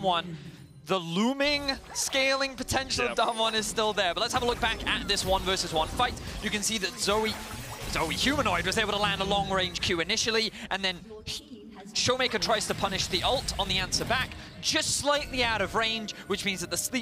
One. the looming scaling potential yep. of one is still there. But let's have a look back at this one versus one fight. You can see that Zoe, Zoe Humanoid was able to land a long range Q initially, and then Showmaker tries to punish the ult on the answer back, just slightly out of range, which means that the sleep